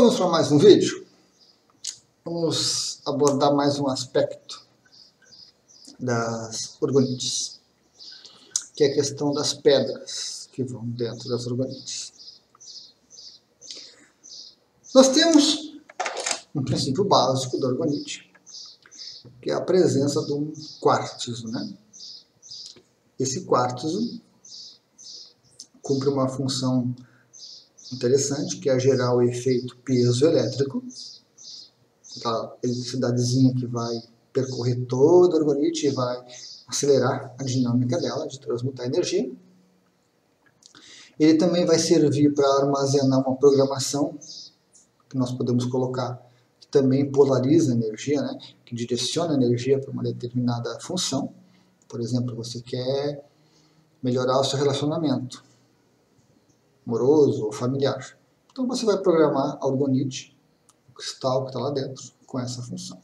Vamos para mais um vídeo. Vamos abordar mais um aspecto das orgonites, que é a questão das pedras que vão dentro das orgonites. Nós temos um princípio básico da orgonite, que é a presença de um quartzo. Né? Esse quartzo cumpre uma função interessante, que é gerar o efeito piezoelétrico, aquela eletricidadezinha que vai percorrer toda a orgonite e vai acelerar a dinâmica dela, de transmutar energia. Ele também vai servir para armazenar uma programação que nós podemos colocar, que também polariza energia, né? que direciona energia para uma determinada função. Por exemplo, você quer melhorar o seu relacionamento amoroso ou familiar. Então você vai programar a o cristal que está lá dentro, com essa função.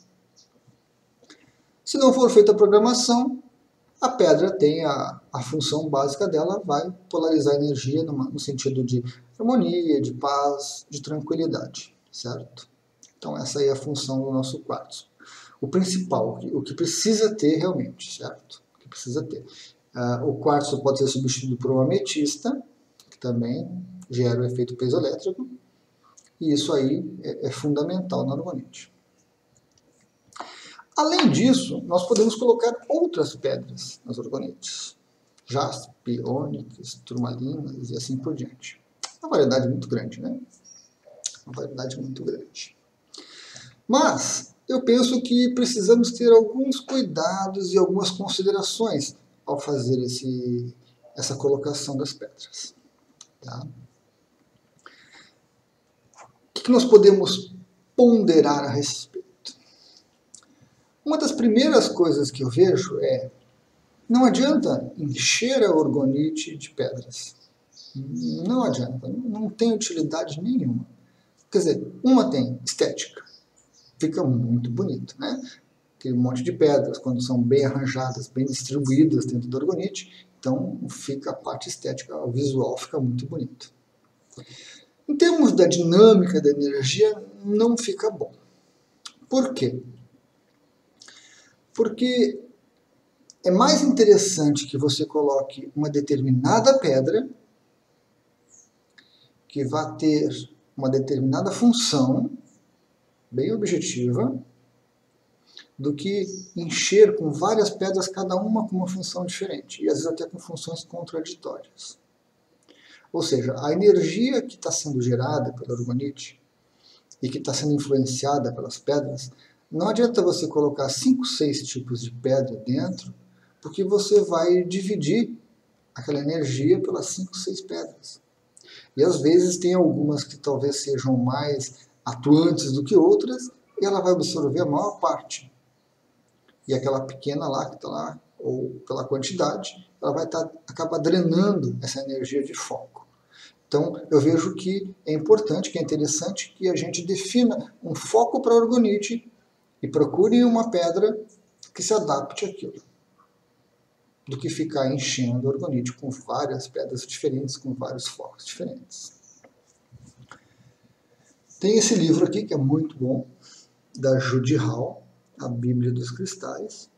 Se não for feita a programação, a pedra tem a, a função básica dela, vai polarizar a energia numa, no sentido de harmonia, de paz, de tranquilidade, certo? Então essa aí é a função do nosso quartzo. O principal, o que precisa ter realmente, certo? O que precisa ter. Uh, o quartzo pode ser substituído por uma ametista, que também gera o efeito peso elétrico, e isso aí é, é fundamental na argonite. Além disso, nós podemos colocar outras pedras nas orgonites. Jaspe, ônix, turmalinas e assim por diante. Uma variedade muito grande, né? Uma variedade muito grande. Mas eu penso que precisamos ter alguns cuidados e algumas considerações ao fazer esse, essa colocação das pedras. Tá? O que nós podemos ponderar a respeito? Uma das primeiras coisas que eu vejo é não adianta encher a orgonite de pedras. Não adianta, não tem utilidade nenhuma. Quer dizer, uma tem estética, fica muito bonito, né? Aquele monte de pedras, quando são bem arranjadas, bem distribuídas dentro da orgonite, então fica a parte estética, o visual fica muito bonito. Em termos da dinâmica da energia, não fica bom. Por quê? Porque é mais interessante que você coloque uma determinada pedra que vá ter uma determinada função bem objetiva do que encher com várias pedras, cada uma com uma função diferente, e às vezes até com funções contraditórias. Ou seja, a energia que está sendo gerada pela orgonite e que está sendo influenciada pelas pedras, não adianta você colocar cinco, seis tipos de pedra dentro, porque você vai dividir aquela energia pelas cinco, seis pedras. E às vezes tem algumas que talvez sejam mais atuantes do que outras, e ela vai absorver a maior parte e aquela pequena lá que está lá, ou pela quantidade, ela vai tá, acabar drenando essa energia de foco. Então, eu vejo que é importante, que é interessante que a gente defina um foco para a orgonite e procure uma pedra que se adapte àquilo, do que ficar enchendo a orgonite com várias pedras diferentes, com vários focos diferentes. Tem esse livro aqui, que é muito bom, da Judy Hall, a Bíblia dos Cristais.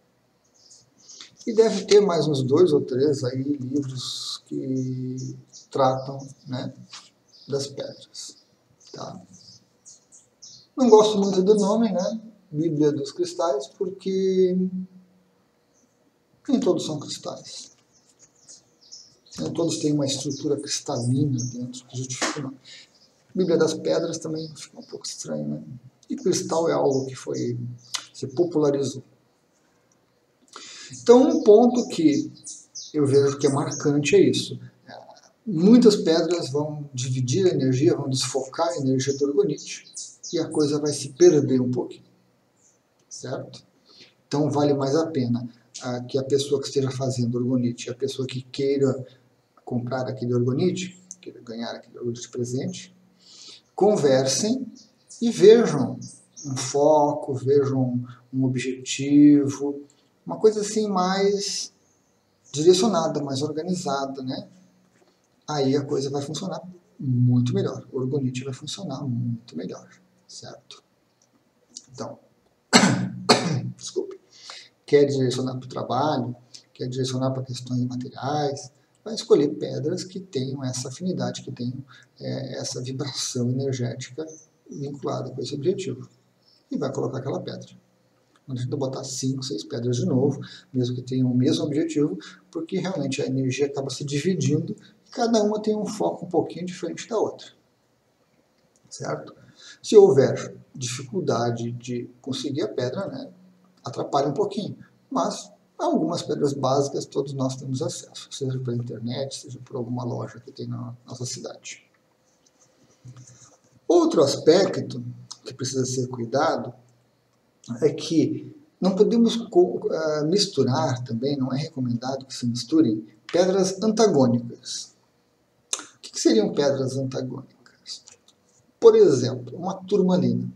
E deve ter mais uns dois ou três aí livros que tratam né, das pedras. Tá? Não gosto muito do nome, né? Bíblia dos Cristais, porque nem todos são cristais. Nem todos têm uma estrutura cristalina dentro que justifica nome. Bíblia das Pedras também fica um pouco estranho, né? E cristal é algo que foi se popularizou. Então, um ponto que eu vejo que é marcante é isso. Muitas pedras vão dividir a energia, vão desfocar a energia do orgonite e a coisa vai se perder um pouquinho. Certo? Então, vale mais a pena ah, que a pessoa que esteja fazendo orgonite, a pessoa que queira comprar aquele orgonite, queira ganhar aquele orgonite presente, conversem e vejam um foco, vejam um, um objetivo, uma coisa assim mais direcionada, mais organizada, né? Aí a coisa vai funcionar muito melhor. O orgonite vai funcionar muito melhor, certo? Então, desculpe, quer direcionar para o trabalho, quer direcionar para questões materiais, vai escolher pedras que tenham essa afinidade, que tenham é, essa vibração energética vinculada com esse objetivo. E vai colocar aquela pedra. Não adianta botar cinco, seis pedras de novo, mesmo que tenham o mesmo objetivo, porque realmente a energia acaba se dividindo e cada uma tem um foco um pouquinho diferente da outra. Certo? Se houver dificuldade de conseguir a pedra, né, atrapalha um pouquinho. Mas algumas pedras básicas todos nós temos acesso, seja pela internet, seja por alguma loja que tem na nossa cidade. Outro aspecto que precisa ser cuidado é que não podemos uh, misturar também, não é recomendado que se misturem pedras antagônicas. O que, seriam pedras antagônicas? Por exemplo, uma turmalina,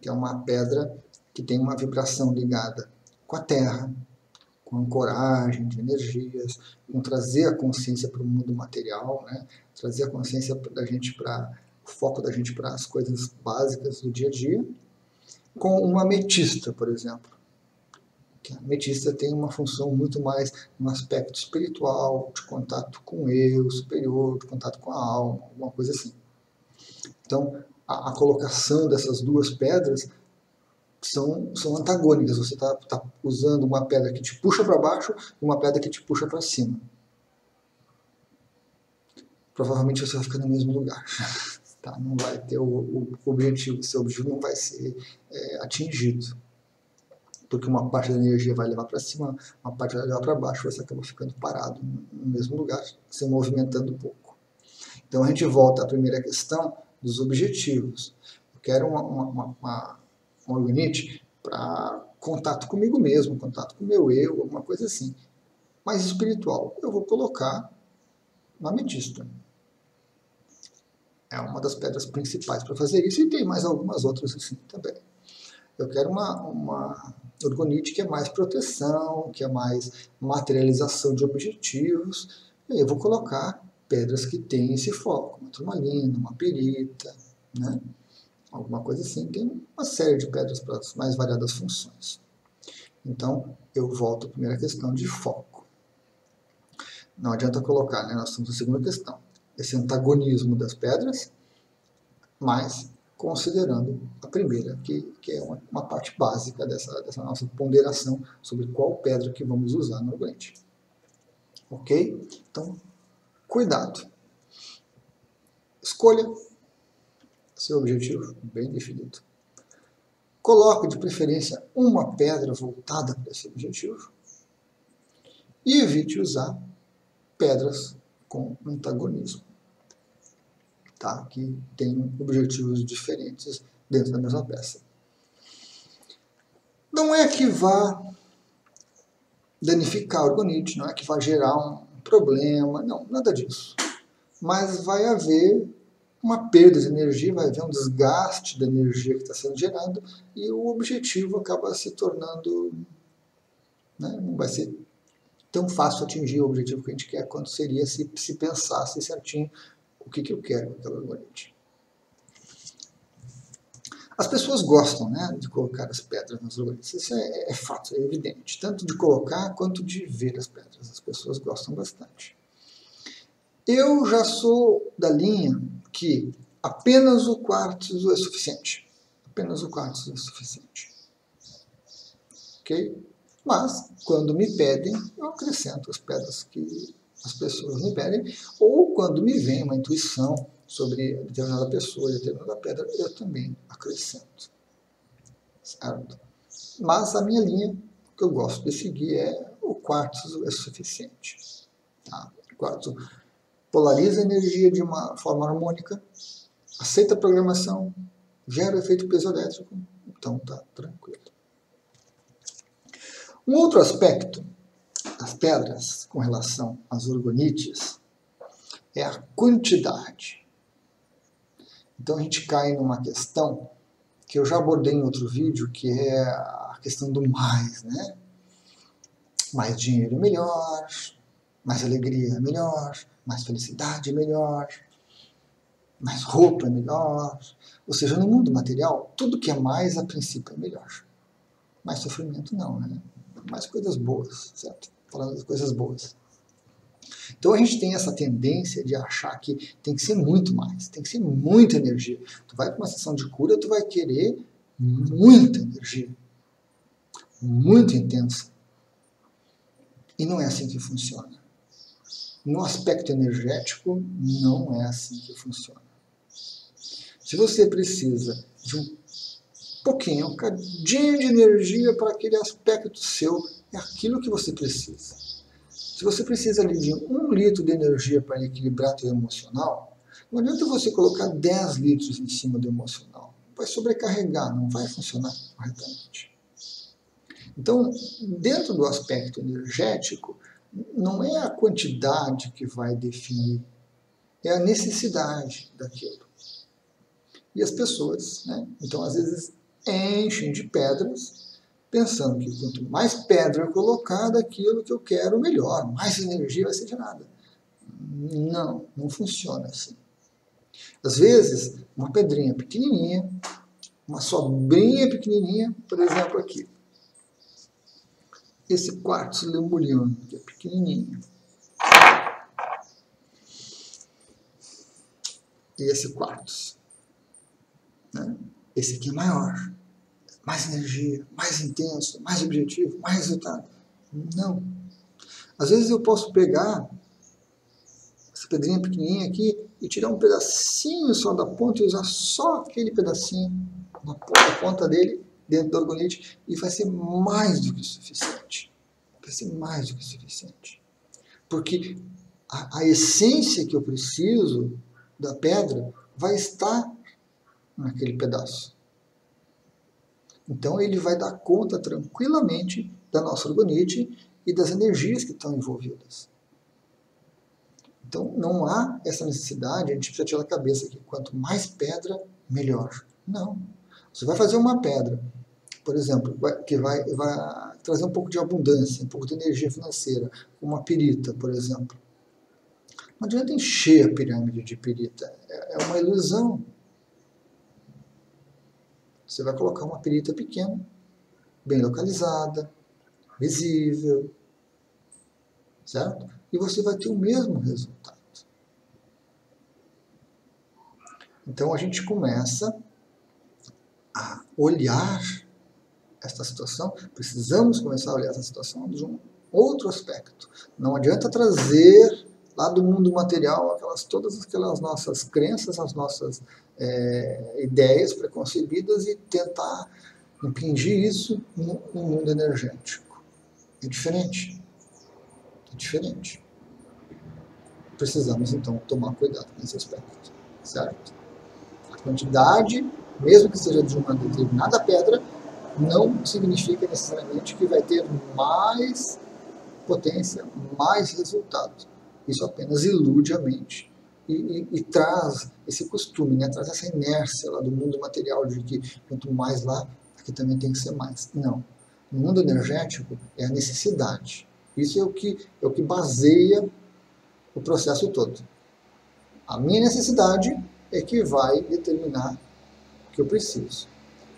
que é uma pedra que tem uma vibração ligada com a Terra, com ancoragem de energias, com trazer a consciência para o mundo material, né? trazer a consciência da gente para foco da gente para as coisas básicas do dia a dia, com uma ametista, por exemplo. A ametista tem uma função muito mais no aspecto espiritual, de contato com o eu superior, de contato com a alma, alguma coisa assim. Então, a, a colocação dessas duas pedras são, são antagônicas. Você está tá usando uma pedra que te puxa para baixo e uma pedra que te puxa para cima. Provavelmente você vai ficar no mesmo lugar. Tá? Não vai ter o, o objetivo, seu objetivo não vai ser é, atingido. Porque uma parte da energia vai levar para cima, uma parte vai levar para baixo, você acaba ficando parado no mesmo lugar, se movimentando um pouco. Então a gente volta à primeira questão dos objetivos. Eu quero uma, uma, uma um organite para contato comigo mesmo, contato com o meu eu, alguma coisa assim. Mais espiritual, eu vou colocar uma ametista. É uma das pedras principais para fazer isso, e tem mais algumas outras assim também. Eu quero uma, uma orgonite que é mais proteção, que é mais materialização de objetivos, e aí eu vou colocar pedras que têm esse foco, uma turmalina, uma perita, né? alguma coisa assim, tem uma série de pedras para as mais variadas funções. Então, eu volto à primeira questão de foco. Não adianta colocar, né? nós temos a segunda questão, esse antagonismo das pedras, mas considerando a primeira, que, que é uma, uma parte básica dessa, dessa nossa ponderação sobre qual pedra que vamos usar no ambiente. Ok? Então, cuidado. Escolha seu objetivo bem definido. Coloque de preferência uma pedra voltada para esse objetivo e evite usar pedras com antagonismo, tá? que tem objetivos diferentes dentro da mesma peça. Não é que vá danificar o orgonite, não é que vá gerar um problema, não, nada disso. Mas vai haver uma perda de energia, vai haver um desgaste da energia que está sendo gerada e o objetivo acaba se tornando. Né, não vai ser tão fácil atingir o objetivo que a gente quer quanto seria se, se pensasse certinho o que, que eu quero com aquela algoritmo. As pessoas gostam né, de colocar as pedras nos algoritmos, isso é, é fato, é evidente, tanto de colocar quanto de ver as pedras, as pessoas gostam bastante. Eu já sou da linha que apenas o quartzo é suficiente. Apenas o quartzo é suficiente. Ok? Mas, quando me pedem, eu acrescento as pedras que as pessoas me pedem, ou quando me vem uma intuição sobre determinada pessoa, determinada pedra, eu também acrescento. Certo? Mas a minha linha que eu gosto de seguir é o quartzo é suficiente. Tá? O quartzo polariza a energia de uma forma harmônica, aceita a programação, gera efeito piezoelétrico, então está tranquilo. Um outro aspecto das pedras com relação às orgonites é a quantidade. Então a gente cai numa questão que eu já abordei em outro vídeo, que é a questão do mais, né? Mais dinheiro melhor, mais alegria melhor, mais felicidade, melhor. mais roupa melhor. Ou seja, no mundo material, tudo que é mais, a princípio, é melhor. Mais sofrimento, não, né? Mais coisas boas, certo? Falando das coisas boas. Então a gente tem essa tendência de achar que tem que ser muito mais, tem que ser muita energia. Tu vai para uma sessão de cura, tu vai querer muita energia, muito intensa. E não é assim que funciona. No aspecto energético, não é assim que funciona. Se você precisa de um pouquinho, um cadinho de energia para aquele aspecto seu, é aquilo que você precisa. Se você precisa ali de um litro de energia para equilibrar teu emocional, não adianta você colocar 10 litros em cima do emocional. Vai sobrecarregar, não vai funcionar corretamente. Então, dentro do aspecto energético, não é a quantidade que vai definir, é a necessidade daquilo. E as pessoas, né? Então, às vezes, enchem de pedras, pensando que quanto mais pedra eu colocar daquilo que eu quero, melhor, mais energia vai ser gerada. Não, não funciona assim. Às vezes, uma pedrinha pequenininha, uma sobrinha pequenininha, por exemplo aqui. Esse quartzo lemuriano, que é pequenininho. E esse quartzo. Né? Esse aqui é maior, mais energia, mais intenso, mais objetivo, mais resultado. Não. Às vezes eu posso pegar essa pedrinha pequenininha aqui e tirar um pedacinho só da ponta e usar só aquele pedacinho na ponta, ponta dele dentro do orgonite e vai ser mais do que suficiente. Vai ser mais do que suficiente. Porque a, a essência que eu preciso da pedra vai estar naquele pedaço. Então ele vai dar conta tranquilamente da nossa orgonite e das energias que estão envolvidas. Então não há essa necessidade, a gente precisa tirar da cabeça que quanto mais pedra, melhor. Não. Você vai fazer uma pedra, por exemplo, que vai, vai trazer um pouco de abundância, um pouco de energia financeira, uma pirita, por exemplo. Não adianta encher a pirâmide de pirita, é, é uma ilusão. Você vai colocar uma perita pequena, bem localizada, visível, certo? E você vai ter o mesmo resultado. Então a gente começa a olhar esta situação, precisamos começar a olhar essa situação de um outro aspecto. Não adianta trazer lá do mundo material aquelas todas aquelas nossas crenças, as nossas é, ideias preconcebidas e tentar impingir isso no, no mundo energético. É diferente. É diferente. Precisamos então tomar cuidado nesse aspecto, certo? A quantidade, mesmo que seja de uma determinada pedra, não significa necessariamente que vai ter mais potência, mais resultado. Isso apenas ilude a mente e, e, e, traz esse costume, né? traz essa inércia lá do mundo material de que quanto mais lá, aqui também tem que ser mais. Não. No mundo energético é a necessidade. Isso é o que, é o que baseia o processo todo. A minha necessidade é que vai determinar o que eu preciso.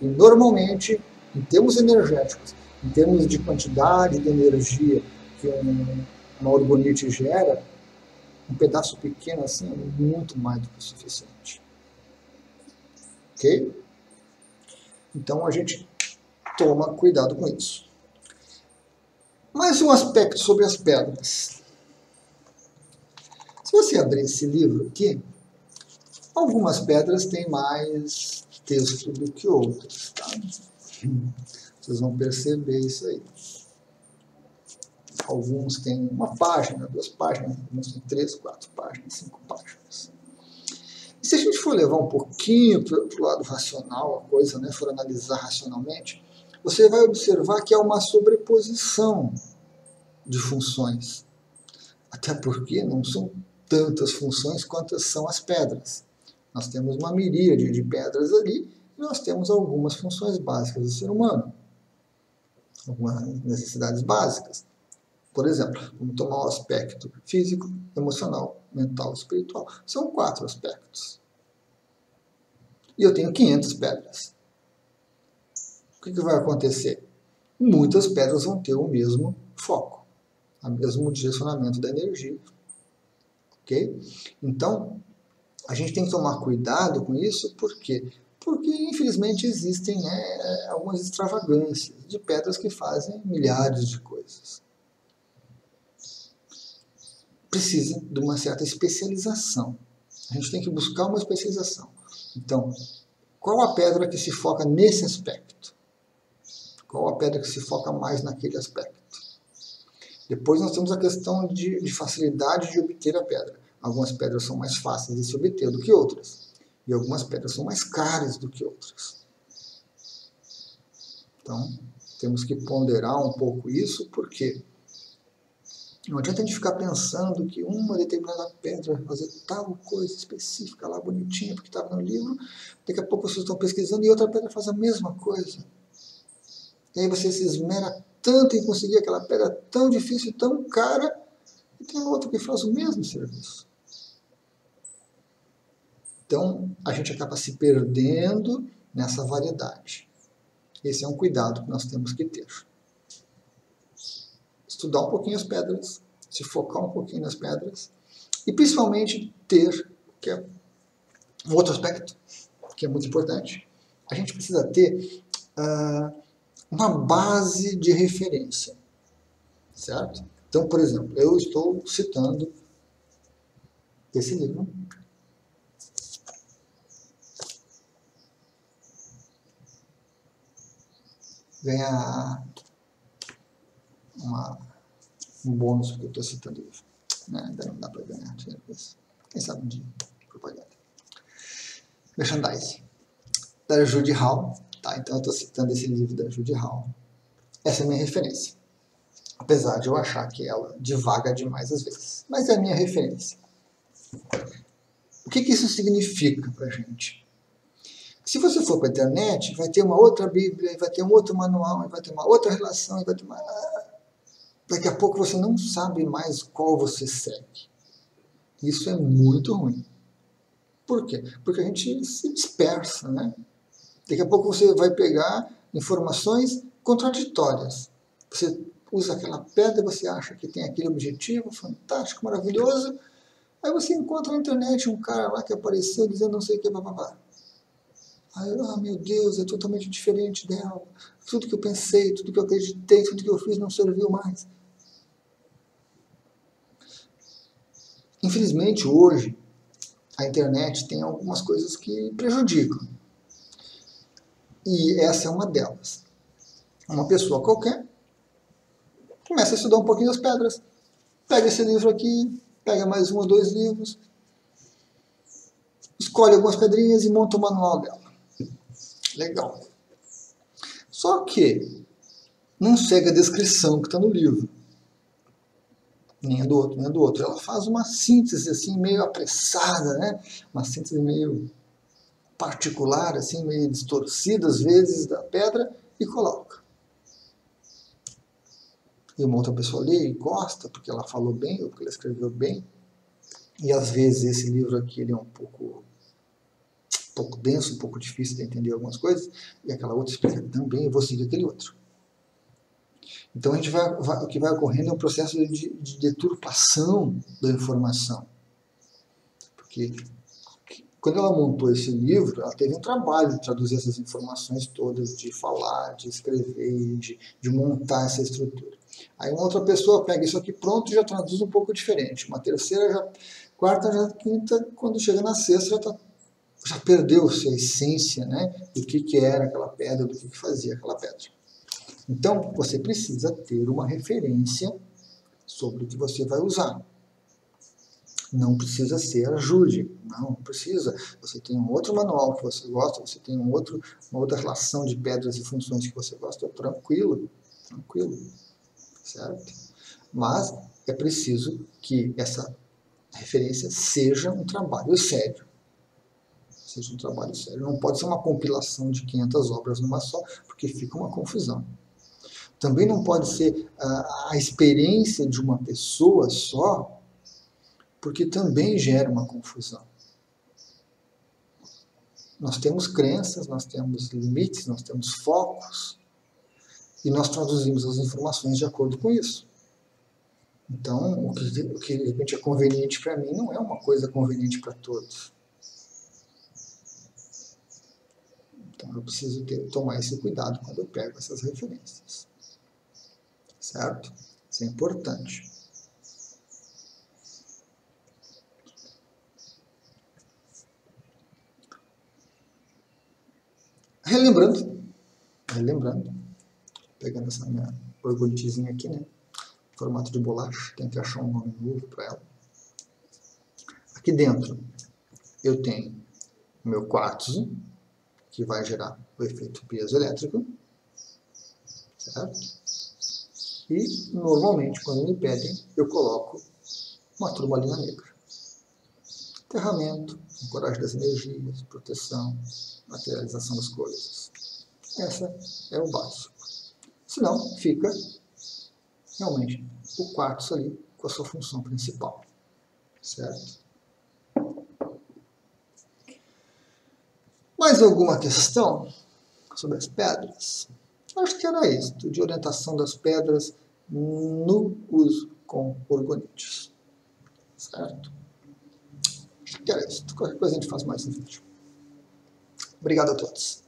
E normalmente, em termos energéticos, em termos de quantidade de energia que um, uma orgonite gera, um pedaço pequeno assim é muito mais do que o suficiente. Ok? Então a gente toma cuidado com isso. Mais um aspecto sobre as pedras. Se você abrir esse livro aqui, algumas pedras têm mais texto do que outras. Tá? Vocês vão perceber isso aí. Alguns têm uma página, duas páginas, alguns têm três, quatro páginas, cinco páginas. E se a gente for levar um pouquinho para o lado racional a coisa, né, for analisar racionalmente, você vai observar que há uma sobreposição de funções. Até porque não são tantas funções quantas são as pedras. Nós temos uma miríade de pedras ali e nós temos algumas funções básicas do ser humano, algumas necessidades básicas. Por exemplo, vamos tomar o aspecto físico, emocional, mental, espiritual. São quatro aspectos. e eu tenho 500 pedras. O que, que vai acontecer? Muitas pedras vão ter o mesmo foco, o mesmo direcionamento da energia. Ok? Então, a gente tem que tomar cuidado com isso, por quê? Porque, infelizmente, existem né, algumas extravagâncias de pedras que fazem milhares de coisas. Precisa de uma certa especialização. A gente tem que buscar uma especialização. Então, qual a pedra que se foca nesse aspecto? Qual a pedra que se foca mais naquele aspecto? Depois nós temos a questão de, de facilidade de obter a pedra. Algumas pedras são mais fáceis de se obter do que outras. E algumas pedras são mais caras do que outras. Então, temos que ponderar um pouco isso, porque não adianta a gente ficar pensando que uma determinada pedra vai fazer tal coisa específica lá, bonitinha, porque estava no livro, daqui a pouco vocês estão pesquisando e outra pedra faz a mesma coisa. E aí você se esmera tanto em conseguir aquela pedra tão difícil, tão cara, e tem outro que faz o mesmo serviço. Então, a gente acaba se perdendo nessa variedade. Esse é um cuidado que nós temos que ter. Estudar um pouquinho as pedras, se focar um pouquinho nas pedras, e principalmente ter, que é um outro aspecto que é muito importante, a gente precisa ter uh, uma base de referência, certo? Então, por exemplo, eu estou citando esse livro ganhar uma, um bônus porque eu estou citando isso. Né? Ainda não dá para ganhar dinheiro com isso. Quem sabe um dia, propaganda. Merchandise. Da Judy Hall. Tá? Então eu estou citando esse livro da Judy Hall. Essa é a minha referência. Apesar de eu achar que ela divaga demais às vezes. Mas é a minha referência. O que, que isso significa para gente? Se você for para a internet, vai ter uma outra Bíblia, vai ter um outro manual, vai ter uma outra relação, vai ter uma... Daqui a pouco você não sabe mais qual você segue. Isso é muito ruim. Por quê? Porque a gente se dispersa, né? Daqui a pouco você vai pegar informações contraditórias. Você usa aquela pedra, você acha que tem aquele objetivo fantástico, maravilhoso, aí você encontra na internet um cara lá que apareceu dizendo não sei o que, papapá. Aí, ah, meu Deus, é totalmente diferente dela. Tudo que eu pensei, tudo que eu acreditei, tudo que eu fiz não serviu mais. Infelizmente, hoje, a internet tem algumas coisas que prejudicam. E essa é uma delas. Uma pessoa qualquer começa a estudar um pouquinho as pedras. Pega esse livro aqui, pega mais um ou dois livros, escolhe algumas pedrinhas e monta o manual dela. Legal. Só que não segue a descrição que está no livro. Nem a do outro, nem a do outro. Ela faz uma síntese assim, meio apressada, né? Uma síntese meio particular, assim, meio distorcida às vezes da pedra e coloca. E uma outra pessoa lê e gosta porque ela falou bem ou porque ela escreveu bem. E às vezes esse livro aqui ele é um pouco um pouco denso, um pouco difícil de entender algumas coisas, e aquela outra explica também, eu vou seguir aquele outro. Então a gente vai, vai, o que vai ocorrendo é um processo de, de deturpação da informação. Porque quando ela montou esse livro, ela teve um trabalho de traduzir essas informações todas, de falar, de escrever, de, de montar essa estrutura. Aí uma outra pessoa pega isso aqui pronto e já traduz um pouco diferente. Uma terceira, já, quarta, já quinta, quando chega na sexta já está já perdeu-se a essência né, do que, que era aquela pedra, do que, que fazia aquela pedra. Então, você precisa ter uma referência sobre o que você vai usar. Não precisa ser ajude, não precisa. Você tem um outro manual que você gosta, você tem um outro, uma outra relação de pedras e funções que você gosta, tranquilo, tranquilo, certo? Mas é preciso que essa referência seja um trabalho sério seja um trabalho sério. Não pode ser uma compilação de 500 obras numa só, porque fica uma confusão. Também não pode ser a, a experiência de uma pessoa só, porque também gera uma confusão. nós temos crenças, nós temos limites, nós temos focos, e nós traduzimos as informações de acordo com isso. Então, o que, o que de repente é conveniente para mim não é uma coisa conveniente para todos. Então, eu preciso ter, tomar esse cuidado quando eu pego essas referências. Certo? Isso é importante. Relembrando, relembrando, pegando essa minha orgulhetezinha aqui, né? Formato de bolacha, tem que achar um nome novo para ela. Aqui dentro eu tenho o meu quartzo, que vai gerar o efeito piezoelétrico, certo? E, normalmente, quando me pedem, eu coloco uma turmalina negra. Aterramento, coragem das energias, proteção, materialização das coisas. Essa é o básico. Senão, fica realmente o quartzo ali com a sua função principal. Certo? Mais alguma questão sobre as pedras? Acho que era isso, de orientação das pedras no uso com orgonídeos. Certo? Acho que era isso. Qualquer coisa a gente faz mais no vídeo. Obrigado a todos.